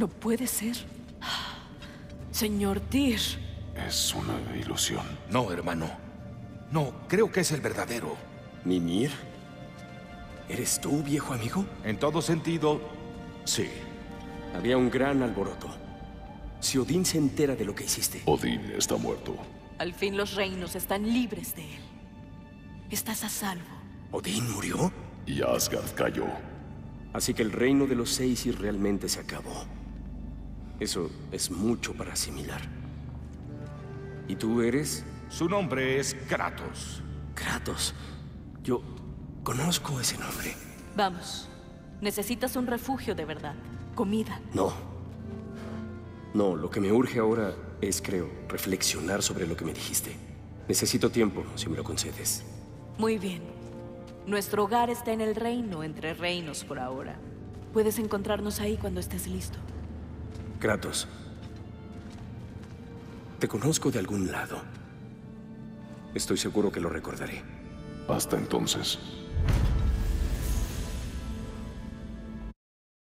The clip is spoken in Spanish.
No puede ser. Señor Tyr. Es una ilusión. No, hermano. No, creo que es el verdadero. ¿Mimir? ¿Eres tú, viejo amigo? En todo sentido, sí. Había un gran alboroto. Si Odín se entera de lo que hiciste. Odín está muerto. Al fin los reinos están libres de él. Estás a salvo. ¿Odín murió? Y Asgard cayó. Así que el reino de los seis realmente se acabó. Eso es mucho para asimilar. ¿Y tú eres? Su nombre es Kratos. Kratos. Yo conozco ese nombre. Vamos. Necesitas un refugio de verdad. Comida. No. No, lo que me urge ahora es, creo, reflexionar sobre lo que me dijiste. Necesito tiempo, si me lo concedes. Muy bien. Nuestro hogar está en el reino entre reinos por ahora. Puedes encontrarnos ahí cuando estés listo. Kratos. Te conozco de algún lado. Estoy seguro que lo recordaré. Hasta entonces.